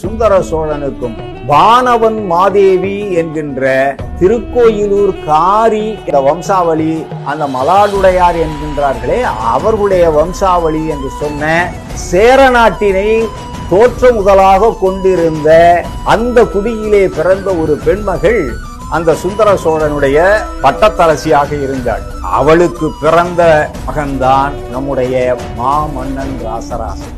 சுந்தர சோழனுக்கும் வானவன் மாதேவி என்கின்ற திருக்கோயிலூர் காரி இந்த வம்சாவளி அந்த மலாடுடையார் என்கின்றார்களே அவர்களுடைய வம்சாவளி என்று சொன்ன சேர நாட்டினை தோற்ற முதலாக கொண்டிருந்த அந்த குடியிலே பிறந்த ஒரு பெண்மகள் அந்த சுந்தர சோழனுடைய பட்டத்தரசியாக இருந்தாள். அவளுக்கு பிறந்த மகன்தான் நம்முடைய மாமன்னன் ராசராசன்.